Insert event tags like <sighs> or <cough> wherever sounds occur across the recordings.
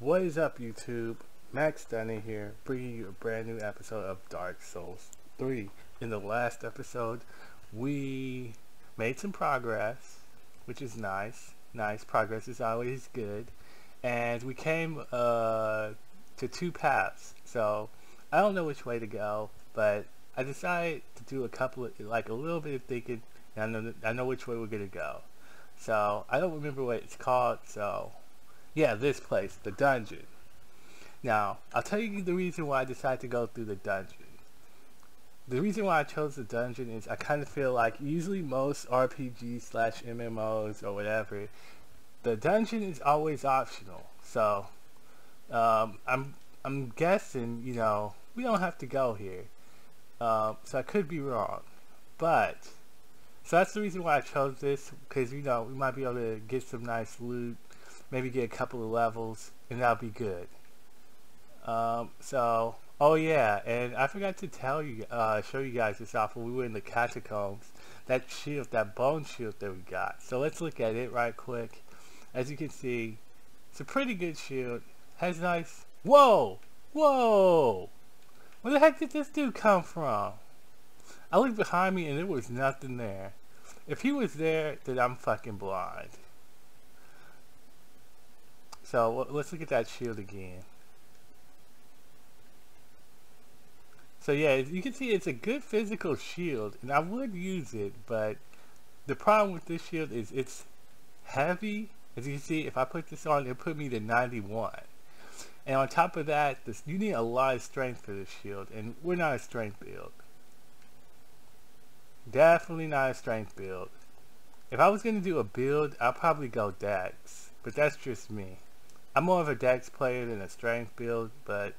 What is up, YouTube? MacStunner here, bringing you a brand new episode of Dark Souls 3. In the last episode, we made some progress, which is nice. Nice. Progress is always good. And we came uh, to two paths. So, I don't know which way to go, but I decided to do a couple of, like a little bit of thinking, and I know, I know which way we're going to go. So, I don't remember what it's called, so yeah, this place, the dungeon. Now, I'll tell you the reason why I decided to go through the dungeon. The reason why I chose the dungeon is I kind of feel like usually most RPGs slash MMOs or whatever, the dungeon is always optional. So, um, I'm I'm guessing, you know, we don't have to go here. Um, so I could be wrong. But, so that's the reason why I chose this, because, you know, we might be able to get some nice loot maybe get a couple of levels, and that'll be good. Um, so, oh yeah, and I forgot to tell you, uh, show you guys this off when we were in the catacombs. That shield, that bone shield that we got. So let's look at it right quick. As you can see, it's a pretty good shield. Has nice, whoa, whoa! Where the heck did this dude come from? I looked behind me and there was nothing there. If he was there, then I'm fucking blind. So let's look at that shield again. So yeah, you can see it's a good physical shield, and I would use it, but the problem with this shield is it's heavy. As you can see, if I put this on, it put me to 91. And on top of that, this, you need a lot of strength for this shield, and we're not a strength build. Definitely not a strength build. If I was going to do a build, I'll probably go Dex, but that's just me. I'm more of a dex player than a strength build, but...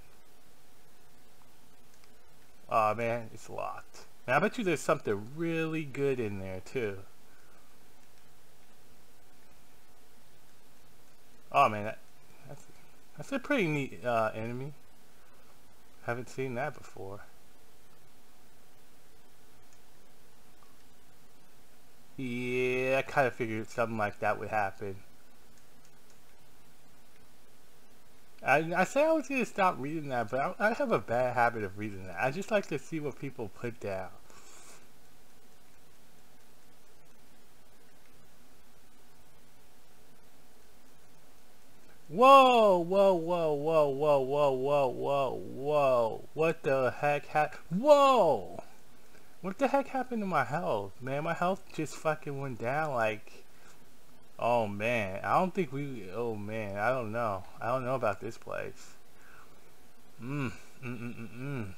oh, man, it's locked. And I bet you there's something really good in there, too. Oh, man, that, that's, that's a pretty neat uh, enemy. Haven't seen that before. Yeah, I kind of figured something like that would happen. I, I say I was going to stop reading that, but I, I have a bad habit of reading that. I just like to see what people put down. Whoa, whoa, whoa, whoa, whoa, whoa, whoa, whoa, whoa. What the heck happened? Whoa! What the heck happened to my health? Man, my health just fucking went down like Oh man, I don't think we. Oh man, I don't know. I don't know about this place. Mmm. Mm mm mm mm.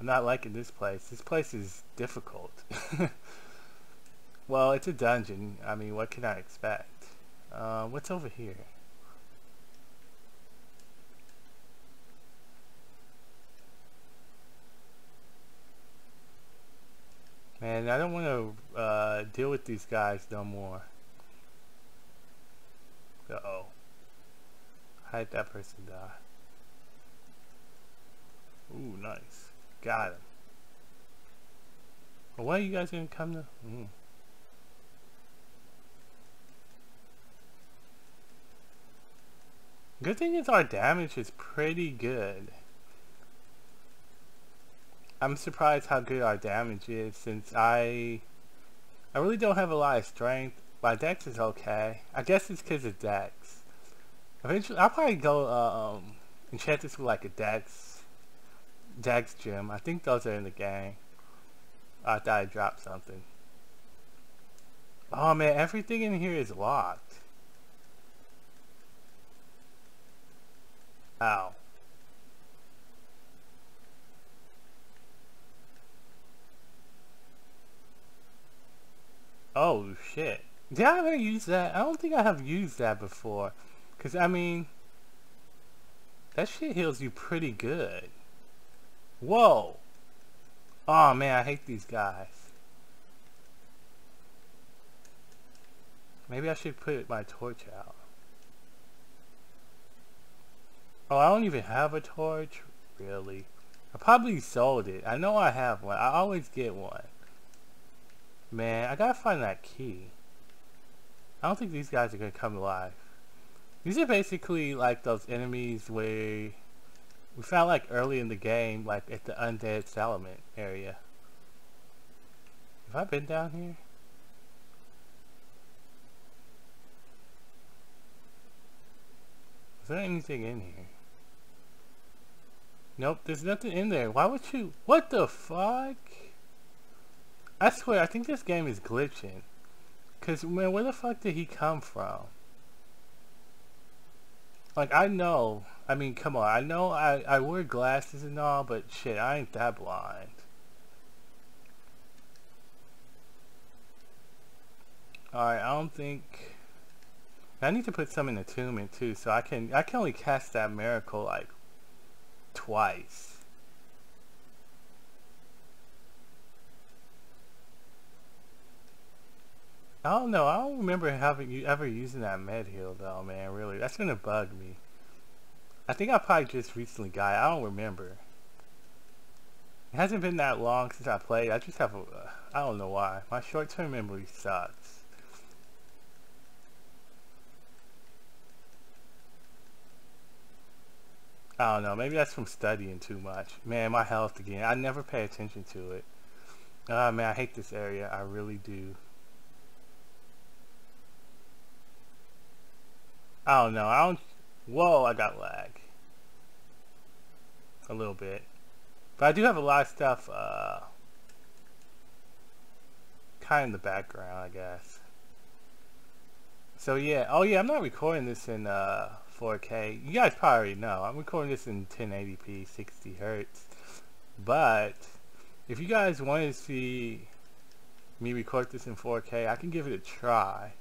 I'm not liking this place. This place is difficult. <laughs> well, it's a dungeon. I mean, what can I expect? Uh, what's over here? Man, I don't want to uh, deal with these guys no more. Uh-oh. How did that person die? Ooh, nice. Got him. Well, why are you guys gonna come to... Mm. Good thing is our damage is pretty good. I'm surprised how good our damage is since I... I really don't have a lot of strength my Dex is okay. I guess it's because of Dex. Eventually, I'll probably go uh, um, this with like a Dex, Dex gem. I think those are in the game. I thought I dropped something. Oh man, everything in here is locked. Ow. Oh shit. Did I ever use that? I don't think I have used that before. Because, I mean, that shit heals you pretty good. Whoa. Oh, man, I hate these guys. Maybe I should put my torch out. Oh, I don't even have a torch? Really? I probably sold it. I know I have one. I always get one. Man, I gotta find that key. I don't think these guys are going to come alive. These are basically like those enemies where we found like early in the game, like at the undead settlement area. Have I been down here? Is there anything in here? Nope, there's nothing in there. Why would you? What the fuck? I swear, I think this game is glitching. Cause man, where the fuck did he come from? Like I know, I mean, come on, I know I I wear glasses and all, but shit, I ain't that blind. Alright, I don't think I need to put some in attunement too, so I can I can only cast that miracle like twice. I don't know. I don't remember having you ever using that med heal though, man. Really, that's gonna bug me. I think I probably just recently got it. I don't remember. It hasn't been that long since I played. I just have a. Uh, don't know why. My short-term memory sucks. I don't know. Maybe that's from studying too much. Man, my health again. I never pay attention to it. Uh, man, I hate this area. I really do. I don't know. I don't. Whoa, I got lag. A little bit. But I do have a lot of stuff, uh, kind of in the background, I guess. So yeah. Oh yeah, I'm not recording this in, uh, 4K. You guys probably know. I'm recording this in 1080p, 60 hertz. But, if you guys want to see me record this in 4K, I can give it a try.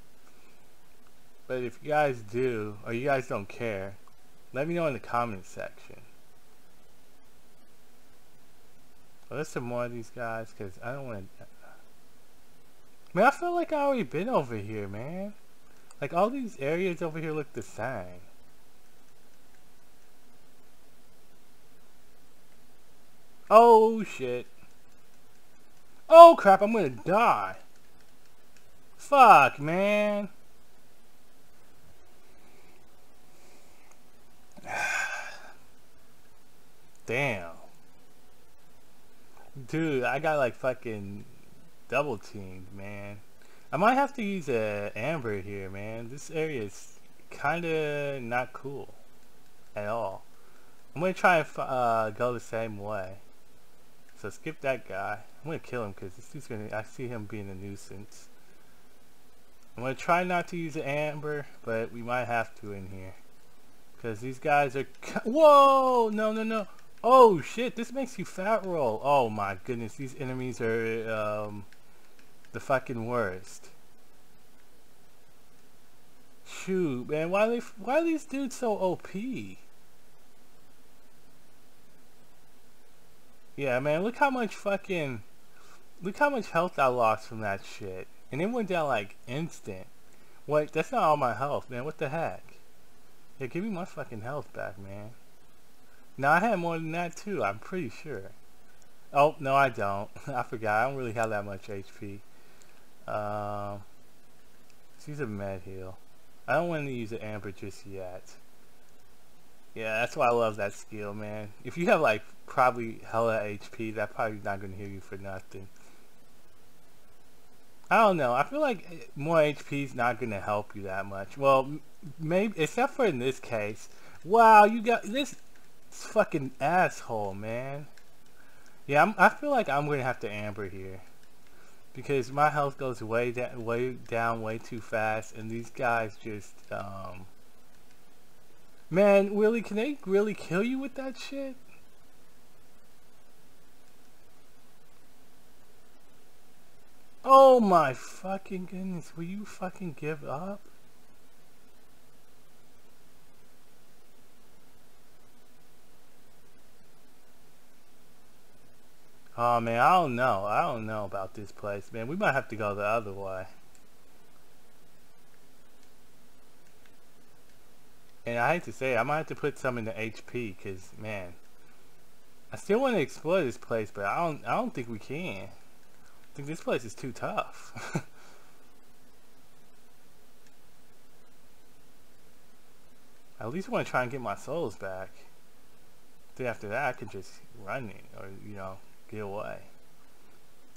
But if you guys do, or you guys don't care, let me know in the comment section. Well, there's some more of these guys, because I don't want to... Man, I feel like I already been over here, man. Like, all these areas over here look the same. Oh, shit. Oh, crap, I'm gonna die. Fuck, man. Damn. Dude, I got like fucking double teamed, man. I might have to use a ember here, man. This area is kinda not cool at all. I'm gonna try and uh, go the same way. So skip that guy. I'm gonna kill him because this dude's gonna. I see him being a nuisance. I'm gonna try not to use an ember, but we might have to in here. Because these guys are... Whoa! No, no, no. Oh, shit. This makes you fat roll. Oh, my goodness. These enemies are um, the fucking worst. Shoot, man. Why are, they, why are these dudes so OP? Yeah, man. Look how much fucking... Look how much health I lost from that shit. And it went down like instant. Wait, that's not all my health, man. What the heck? Yeah, give me my fucking health back, man. Now I had more than that too, I'm pretty sure. Oh, no I don't. <laughs> I forgot, I don't really have that much HP. Um, let's a med heal. I don't want to use an ember just yet. Yeah, that's why I love that skill, man. If you have like probably hella HP, that probably not gonna heal you for nothing. I don't know. I feel like more HP is not gonna help you that much. Well, maybe except for in this case. Wow, you got this fucking asshole, man. Yeah, I'm, I feel like I'm gonna have to ember here because my health goes way down, way down, way too fast, and these guys just, um, man, really, can they really kill you with that shit? Oh my fucking goodness, will you fucking give up? Oh man, I don't know. I don't know about this place, man. We might have to go the other way. And I hate to say I might have to put some in the HP, cause man, I still want to explore this place, but I don't. I don't think we can. I think this place is too tough. <laughs> at least want to try and get my souls back. Then after that, I can just run it, or, you know, away.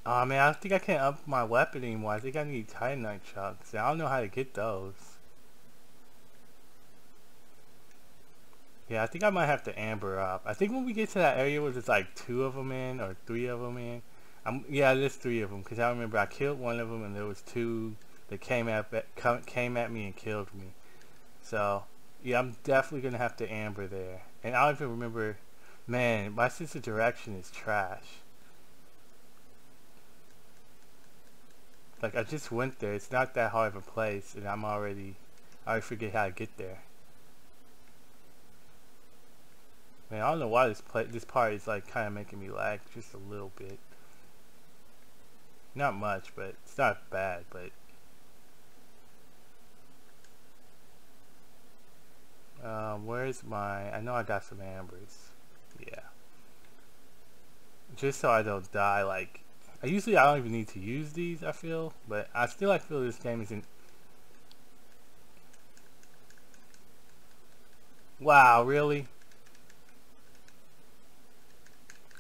Oh man, I think I can't up my weapon anymore. I think I need Titanite chunks. I don't know how to get those. Yeah, I think I might have to ember up. I think when we get to that area where there's like two of them in, or three of them in. I'm, yeah, there's three of them, because I remember I killed one of them and there was two that came at, came at me and killed me. So, yeah, I'm definitely going to have to ember there. And I don't even remember, man, my sense of direction is trash. Like, I just went there. It's not that hard of a place, and I'm already, I already forget how to get there. Man, I don't know why this play, this part is like kind of making me lag just a little bit. Not much, but it's not bad, but Um, where's my... I know I got some embers. Yeah. Just so I don't die, like... I usually I don't even need to use these, I feel. But I still I feel this game isn't... Wow, really?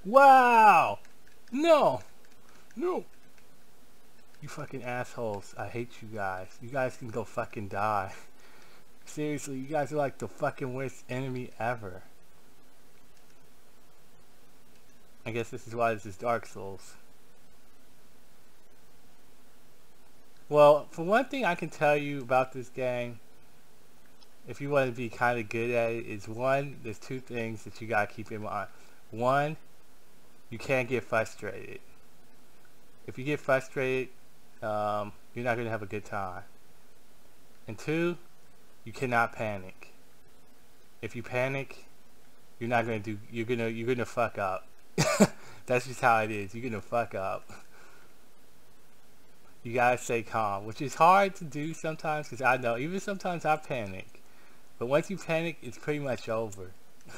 Wow! No! No! You fucking assholes. I hate you guys. You guys can go fucking die. <laughs> Seriously, you guys are like the fucking worst enemy ever. I guess this is why this is Dark Souls. Well, for one thing I can tell you about this game, if you want to be kind of good at it, is one, there's two things that you gotta keep in mind. One, you can't get frustrated. If you get frustrated, um, you're not gonna have a good time. And two, you cannot panic. If you panic, you're not gonna do. You're gonna you're gonna fuck up. <laughs> That's just how it is. You're gonna fuck up. You gotta stay calm, which is hard to do sometimes because I know even sometimes I panic. But once you panic, it's pretty much over. <laughs>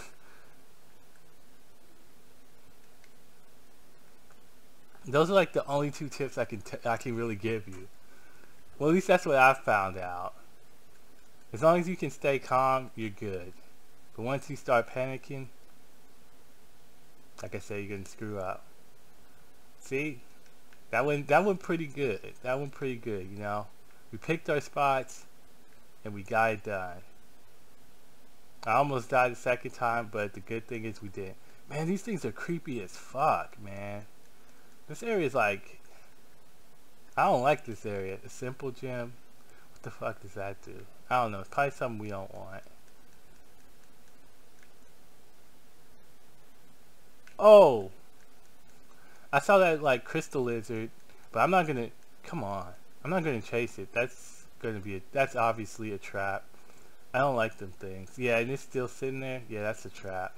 Those are like the only two tips I can I can really give you. Well, at least that's what I found out. As long as you can stay calm, you're good. But once you start panicking, like I said, you're gonna screw up. See? That went that went pretty good. That went pretty good, you know. We picked our spots and we got it done. I almost died the second time, but the good thing is we did. Man, these things are creepy as fuck, man. This area is like I don't like this area. The simple gem. What the fuck does that do? I don't know. It's probably something we don't want. Oh! I saw that, like, crystal lizard, but I'm not gonna... Come on. I'm not gonna chase it. That's gonna be a... That's obviously a trap. I don't like them things. Yeah, and it's still sitting there. Yeah, that's a trap.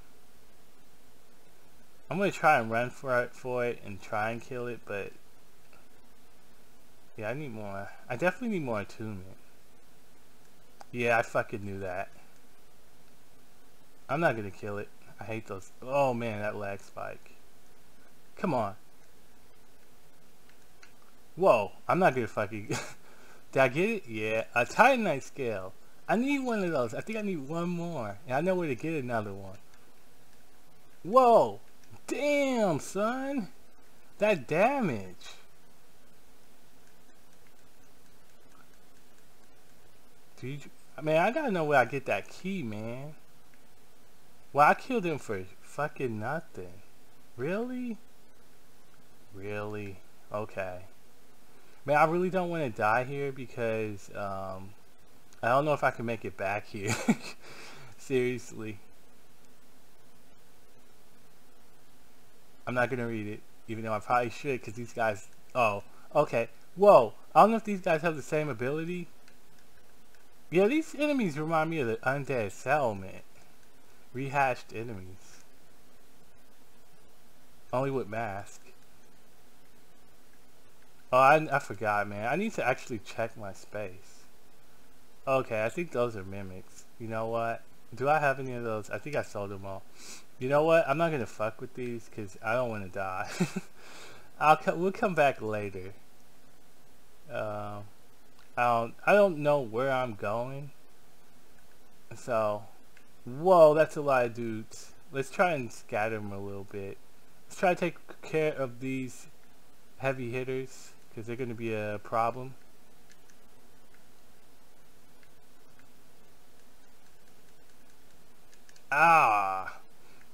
I'm gonna try and run for it, for it and try and kill it, but... Yeah, I need more. I definitely need more attunement. Yeah, I fucking knew that. I'm not gonna kill it. I hate those. Oh man, that lag spike. Come on. Whoa, I'm not gonna fucking... <laughs> Did I get it? Yeah, a Titanite scale. I need one of those. I think I need one more. And I know where to get another one. Whoa! Damn, son! That damage! You... I mean, I gotta know where I get that key, man. Well, I killed him for fucking nothing. Really? Really? Okay. Man, I really don't want to die here because, um, I don't know if I can make it back here. <laughs> Seriously. I'm not gonna read it, even though I probably should, because these guys... Oh, okay. Whoa, I don't know if these guys have the same ability. Yeah, these enemies remind me of the Undead Settlement. Rehashed enemies. Only with mask. Oh, I, I forgot, man. I need to actually check my space. Okay, I think those are mimics. You know what? Do I have any of those? I think I sold them all. You know what? I'm not gonna fuck with these because I don't want to die. <laughs> I'll co we'll come back later. Um. I don't I don't know where I'm going. So Whoa, that's a lot of dudes. Let's try and scatter them a little bit. Let's try to take care of these heavy hitters because they're going to be a problem. Ah!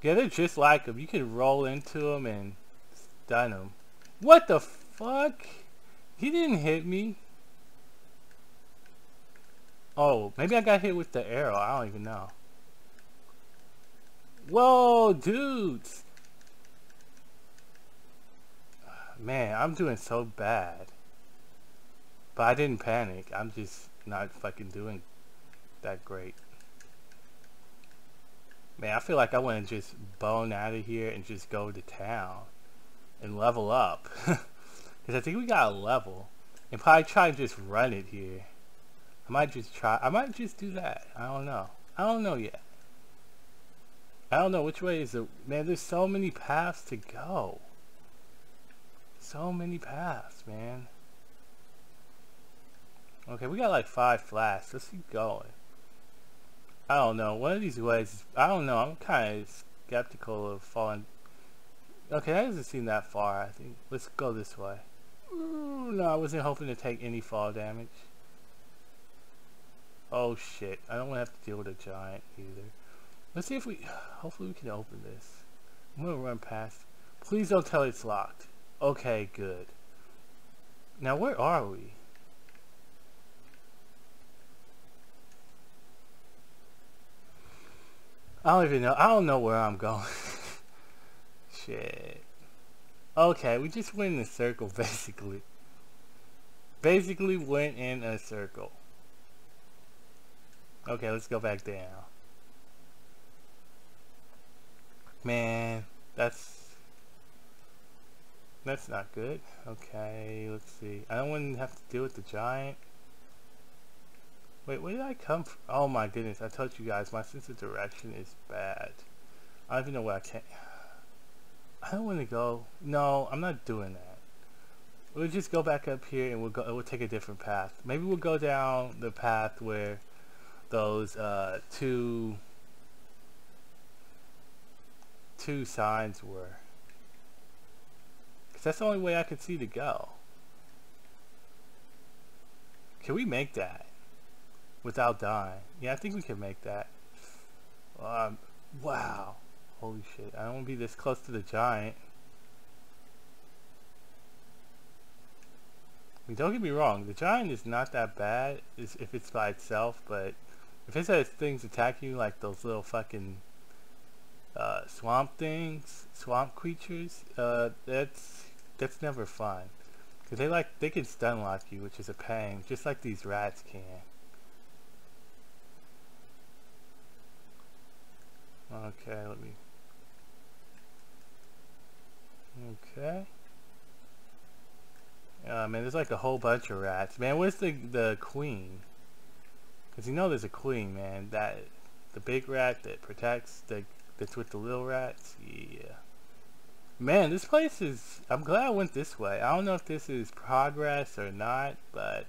Yeah, they're just like them. You can roll into them and stun them. What the fuck? He didn't hit me. Oh, maybe I got hit with the arrow. I don't even know. Whoa, dudes! Man, I'm doing so bad. But I didn't panic. I'm just not fucking doing that great. Man, I feel like I want to just bone out of here and just go to town and level up. <laughs> Because I think we got a level. And probably try and just run it here. I might just try. I might just do that. I don't know. I don't know yet. I don't know which way is it. Man, there's so many paths to go. So many paths, man. Okay, we got like five flasks. Let's keep going. I don't know. One of these ways, I don't know. I'm kind of skeptical of falling. Okay, that doesn't seem that far. I think let's go this way. Ooh, no, I wasn't hoping to take any fall damage. Oh shit! I don't want to have to deal with a giant either. Let's see if we. <sighs> Hopefully, we can open this. I'm gonna run past. Please don't tell it's locked. Okay, good. Now, where are we? I don't even know. I don't know where I'm going. <laughs> Shit. Okay, we just went in a circle, <laughs> basically. Basically went in a circle. Okay, let's go back down. Man, that's that's not good. Okay, let's see. I don't want to have to deal with the giant. Wait, where did I come from? Oh my goodness, I told you guys, my sense of direction is bad. I don't even know where I can I don't want to go. No, I'm not doing that. We'll just go back up here and we'll go. We'll take a different path. Maybe we'll go down the path where those uh, two two signs were. That's the only way I can see to go. Can we make that? without dying. Yeah, I think we can make that. Um, wow. Holy shit. I don't want to be this close to the giant. I mean, don't get me wrong. The giant is not that bad if it's by itself, but if it has things attacking you like those little fucking uh, swamp things, swamp creatures, uh, that's that's never fun. Cause they like they can stun lock you, which is a pain, just like these rats can. Okay, let me... Okay. Uh, man, there's like a whole bunch of rats. Man, where's the the queen? Because you know there's a queen, man. That The big rat that protects, the that's with the little rats. Yeah. Man, this place is... I'm glad I went this way. I don't know if this is progress or not, but...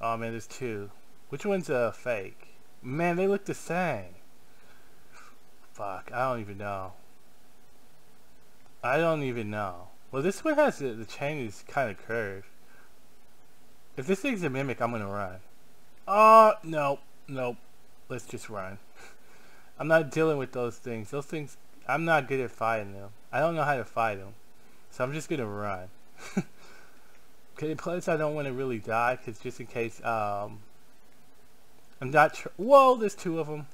Oh, man, there's two. Which one's a fake? Man, they look the same. Fuck, I don't even know. I don't even know. Well, this one has the, the chain is kind of curved. If this thing's a mimic, I'm gonna run. Oh, nope, nope. Let's just run. <laughs> I'm not dealing with those things. Those things, I'm not good at fighting them. I don't know how to fight them. So I'm just gonna run. <laughs> okay, plus I don't want to really die, because just in case, um, I'm not Whoa, there's two of them.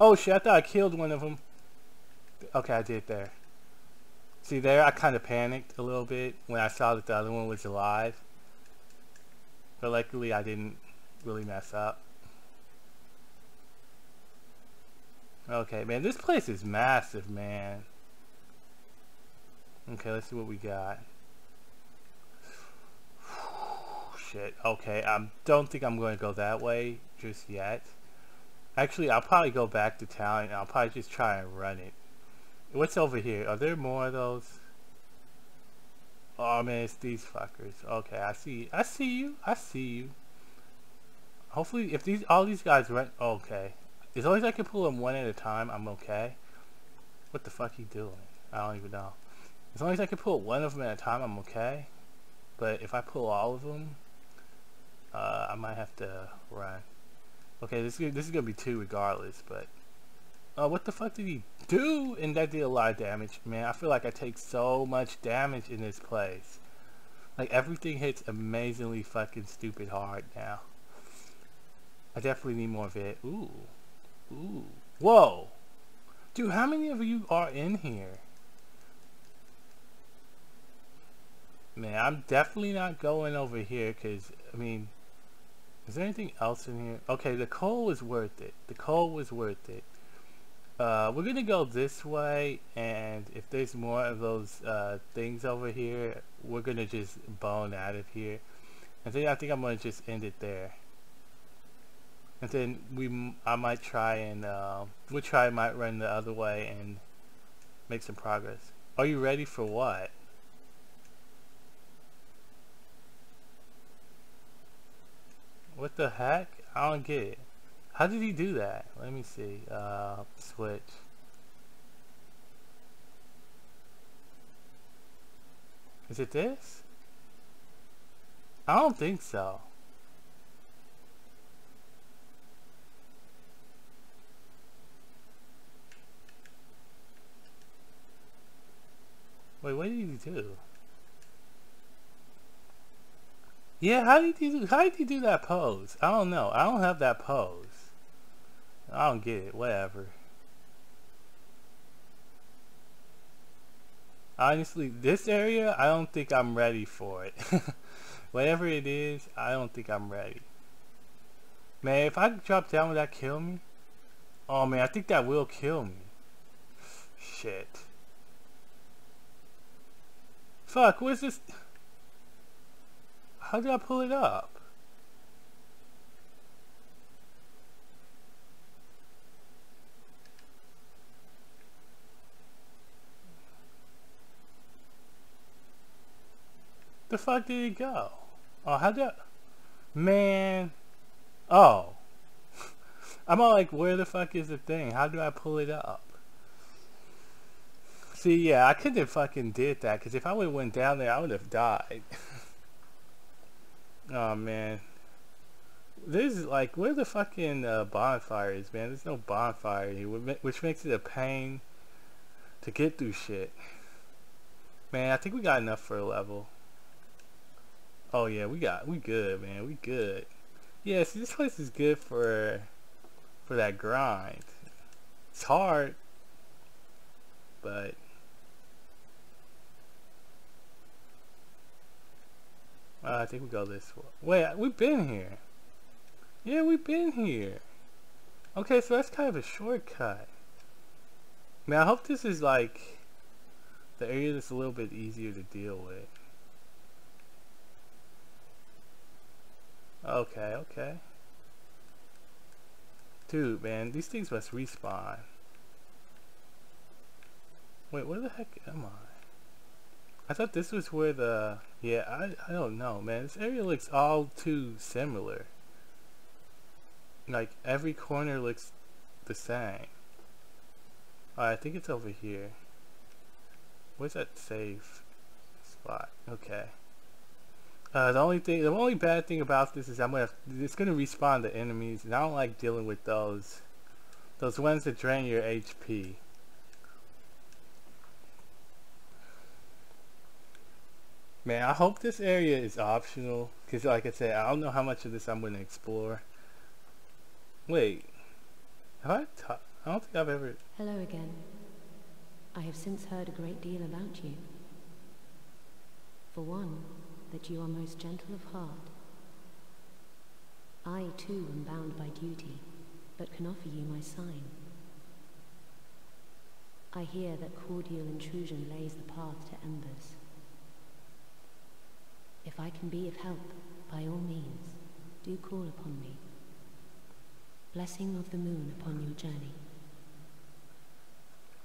Oh shit, I thought I killed one of them. Okay, I did there. See there, I kind of panicked a little bit when I saw that the other one was alive. But luckily I didn't really mess up. Okay, man, this place is massive, man. Okay, let's see what we got. <sighs> Shit, okay, I don't think I'm going to go that way just yet. Actually, I'll probably go back to town and I'll probably just try and run it. What's over here? Are there more of those? Oh man, it's these fuckers. Okay, I see. I see you. I see you. Hopefully, if these all these guys run, okay. As long as I can pull them one at a time, I'm okay. What the fuck he doing? I don't even know. As long as I can pull one of them at a time, I'm okay. But if I pull all of them, uh, I might have to run. Okay, this is, this is gonna be two regardless, but uh, what the fuck did he do? And that did a lot of damage, man. I feel like I take so much damage in this place. Like everything hits amazingly fucking stupid hard now. I definitely need more of it. Ooh, ooh, whoa, dude! How many of you are in here? Man, I'm definitely not going over here because I mean is there anything else in here? Okay, the coal was worth it. The coal was worth it. Uh, we're gonna go this way, and if there's more of those uh, things over here, we're gonna just bone out of here. And then I think I'm gonna just end it there. And then we, I might try and uh, we'll try might run the other way and make some progress. Are you ready for what? What the heck? I don't get it. How did he do that? Let me see. Uh, switch. Is it this? I don't think so. Wait, what did he do? Yeah, how did you do, how did you do that pose? I don't know. I don't have that pose. I don't get it. Whatever. Honestly, this area, I don't think I'm ready for it. <laughs> Whatever it is, I don't think I'm ready. Man, if I drop down, would that kill me? Oh man, I think that will kill me. Shit. Fuck, what's this? How did I pull it up? The fuck did it go? Oh, how did I... Man. Oh. <laughs> I'm all like, where the fuck is the thing? How do I pull it up? See, yeah, I couldn't have fucking did that, because if I would have went down there, I would have died. <laughs> Oh man. This is like where the fucking uh, bonfire is, man. There's no bonfire here, which makes it a pain to get through shit. Man, I think we got enough for a level. Oh yeah, we got we good, man. We good. Yeah, see, this place is good for for that grind. It's hard, but Uh, I think we go this way. Wait, we've been here. Yeah, we've been here. Okay, so that's kind of a shortcut. I mean, I hope this is like the area that's a little bit easier to deal with. Okay, okay. Dude, man, these things must respawn. Wait, where the heck am I? I thought this was where the... Yeah, I, I don't know, man. This area looks all too similar. Like, every corner looks the same. I think it's over here. Where's that safe spot? Okay. Uh, the only thing, the only bad thing about this is I'm gonna, it's gonna respawn the enemies, and I don't like dealing with those, those ones that drain your HP. Man, I hope this area is optional. Because like I said, I don't know how much of this I'm going to explore. Wait. Have I I don't think I've ever... Hello again. I have since heard a great deal about you. For one, that you are most gentle of heart. I too am bound by duty, but can offer you my sign. I hear that cordial intrusion lays the path to embers. If I can be of help, by all means, do call upon me. Blessing of the moon upon your journey.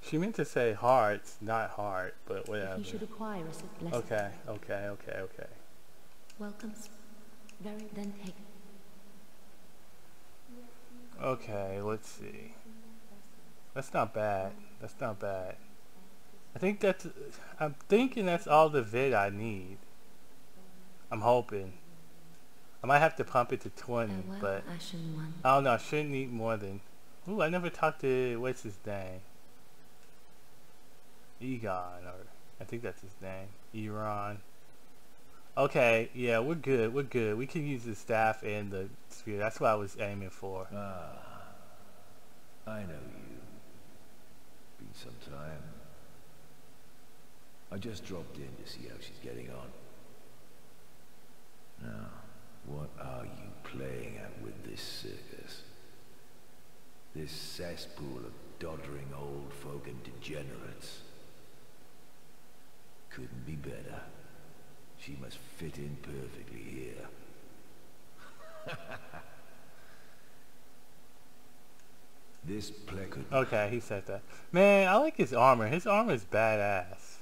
She meant to say hearts, not heart, but If whatever. you should acquire a blessing. Okay, okay, okay, okay. Welcomes. Very then take. Okay, let's see. That's not bad. That's not bad. I think that's. I'm thinking that's all the vid I need. I'm hoping. I might have to pump it to 20, but Ashen I don't know. I shouldn't need more than. Ooh, I never talked to what's his name. Eygon, or I think that's his name. Eron. Okay, yeah, we're good. We're good. We can use the staff and the spear. That's what I was aiming for. Ah, I know you. Been some time. I just dropped in to see how she's getting on. Now, what are you playing at with this circus? This cesspool of doddering old folk and degenerates? Couldn't be better. She must fit in perfectly here. <laughs> this pleco Okay, he said that. Man, I like his armor. His armor is badass.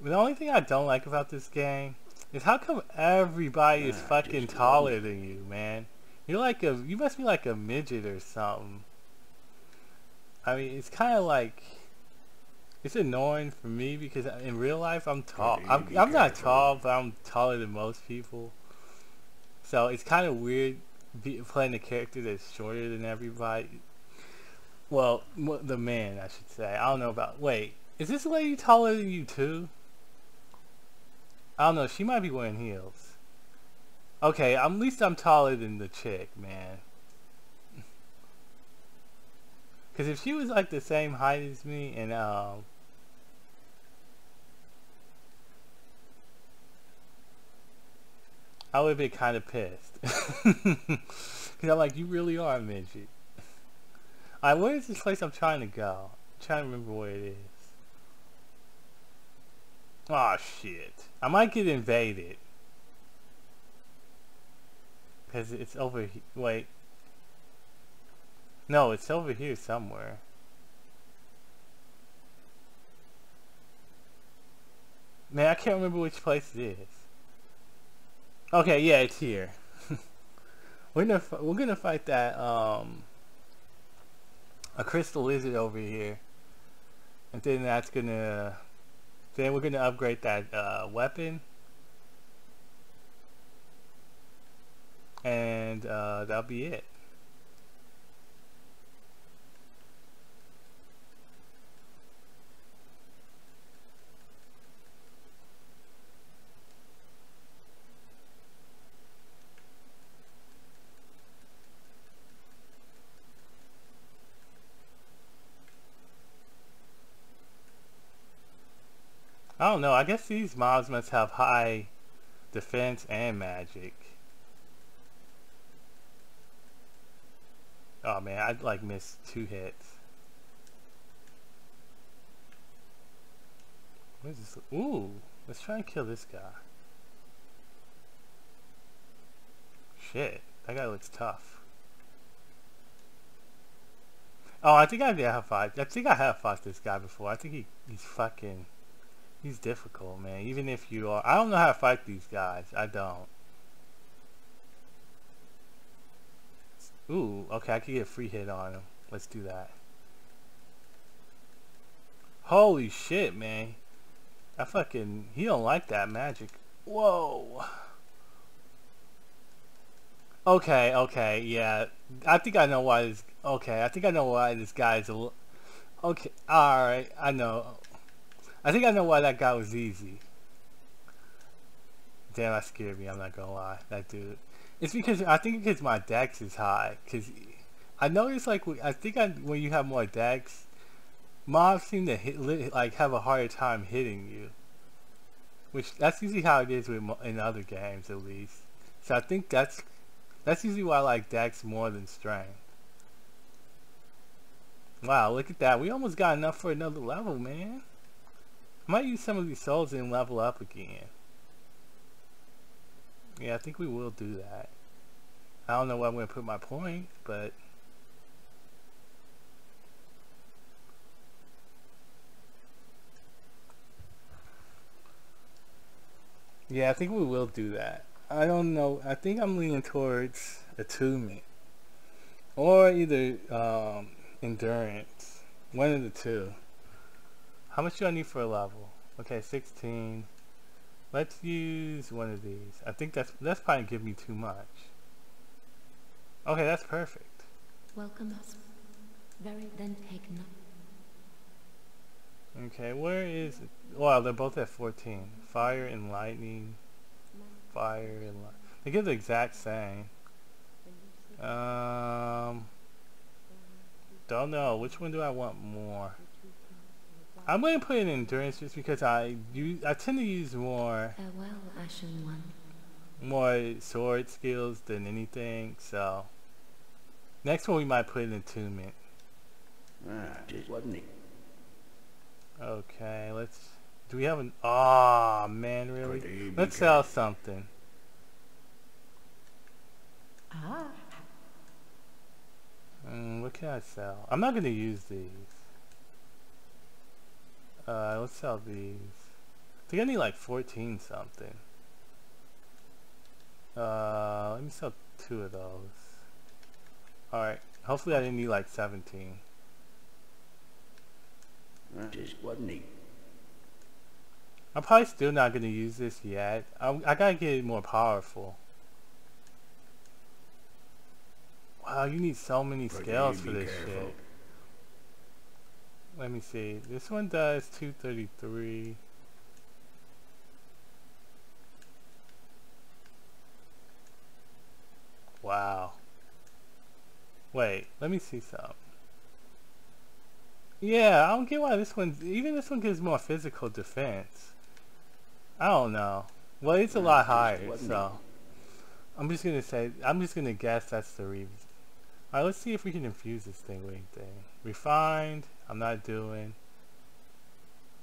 The only thing I don't like about this game is how come everybody is Ah, fucking taller than you, man? You're like a, you must be like a midget or something. I mean, it's kind of like, it's annoying for me because in real life I'm tall. Okay, I'm, I'm not tall, but I'm taller than most people. So it's kind of weird be, playing a character that's shorter than everybody. Well, the man, I should say. I don't know about. Wait, is this lady taller than you too? I don't know. She might be wearing heels. Okay, at least I'm taller than the chick, man. <laughs> Because if she was like the same height as me and um. I would been kind of pissed. <laughs> Because I'm like, you really are a midget. Alright, where is this place I'm trying to go? I'm trying to remember where it is. Oh shit. I might get invaded. Because it's over here. Wait. No, it's over here somewhere. Man, I can't remember which place it is. Okay, yeah, it's here. <laughs> we're gonna we're gonna fight that um a crystal lizard over here, and then that's gonna then we're gonna upgrade that uh, weapon, and uh, that'll be it. I don't know. I guess these mobs must have high defense and magic. Oh man, I'd like miss two hits. What is this? Ooh, let's try and kill this guy. Shit, that guy looks tough. Oh, I think I did have fought. I think I have fought this guy before. I think he, he's fucking. He's difficult, man. Even if you are, I don't know how to fight these guys. I don't. Ooh, okay, I can get a free hit on him. Let's do that. Holy shit, man. I fucking, he don't like that magic. Whoa. Okay, okay, yeah. I think I know why this, okay, I think I know why this guy's a little, okay, alright, I know. I think I know why that guy was easy. Damn, that scared me, I'm not gonna lie. That dude. It's because, I think because my dex is high. Because I noticed, like, I think I, when you have more dex, mobs seem to hit, li- like, have a harder time hitting you. Which, that's usually how it is with, in other games, at least. So I think that's, that's usually why I like dex more than strength. Wow, look at that. We almost got enough for another level, man. I might use some of these souls and level up again. Yeah, I think we will do that. I don't know where I'm going to put my point, but... Yeah, I think we will do that. I don't know. I think I'm leaning towards attunement. Or either um, endurance. One of the two. How much do I need for a level? Okay, 16. Let's use one of these. I think that's that's probably give me too much. Okay, that's perfect. Welcome us. Very then take no. Okay, where is it? Well, they're both at 14. Fire and lightning. Fire and li They give the exact same. Um, don't know. Which one do I want more? I'm going to put in endurance just because I use, I tend to use more Farewell, Ashen One. more sword skills than anything. So next one we might put in attunement. Ah, just wasn't it? Okay, let's. Do we have an? Ah, man, really? Let's big sell something. Ah. Mm, what can I sell? I'm not gonna use these. Uh, let's sell these. I think I need like 14 something. Uh, let me sell two of those. Alright, hopefully I didn't need like 17. Ah, just wasn't it? I'm probably still not gonna use this yet. I, I gotta get it more powerful. Wow, you need so many scales for this shit. Let me see. This one does 233. Wow. Wait, let me see some. Yeah, I don't get why this one, even this one gives more physical defense. I don't know. Well, it's a lot higher, so. I'm just gonna say, I'm just gonna guess that's the reason. Alright, let's see if we can infuse this thing with anything. Refined, I'm not doing.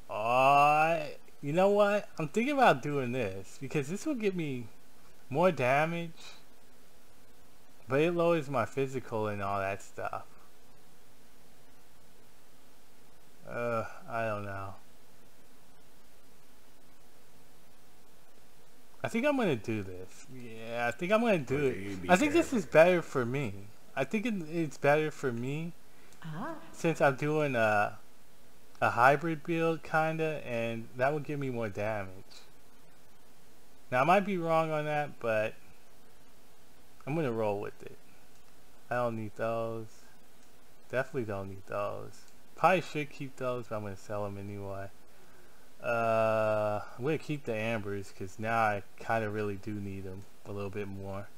Uh, you know what? I'm thinking about doing this because this will give me more damage, but it lowers my physical and all that stuff. Uh, I don't know. I think I'm gonna do this. Yeah, I think I'm gonna do it. I think this is better for me. I think it, it's better for me Ah. since I'm doing a a hybrid build kinda, and that will give me more damage. Now I might be wrong on that, but I'm gonna roll with it. I don't need those. Definitely don't need those. Probably should keep those, but I'm gonna sell them anyway. Uh, I'm gonna keep the embers because now I kind of really do need them a little bit more.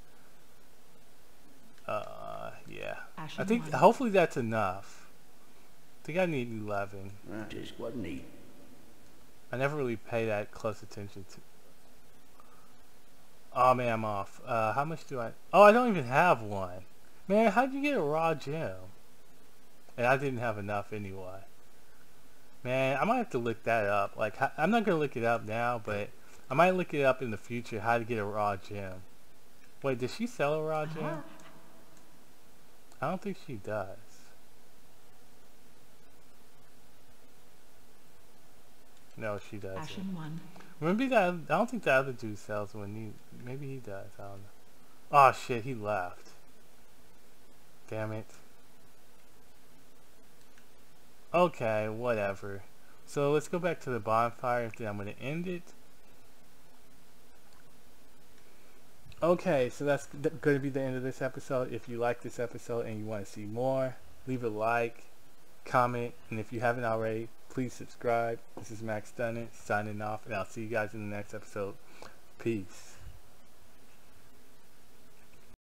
Uh, yeah. Ashen I think One. hopefully that's enough. I think I need 11. Ah, just wasn't it? I never really pay that close attention to. Oh man, I'm off. Uh, how much do I? Oh, I don't even have one. Man, how'd you get a raw gem? And I didn't have enough anyway. Man, I might have to look that up. Like, I'm not gonna look it up now, but I might look it up in the future how to get a raw gem. Wait, does she sell a raw gem? I don't think she does. No, she doesn't. Ashen One. Maybe that. I don't think the other dude sells when He, maybe he does. I don't know. Oh shit, he left. Damn it. Okay, whatever. So let's go back to the bonfire. I'm gonna end it. Okay, so that's going to be the end of this episode. If you like this episode and you want to see more, leave a like, comment, and if you haven't already, please subscribe. This is MacStunner signing off, and I'll see you guys in the next episode. Peace.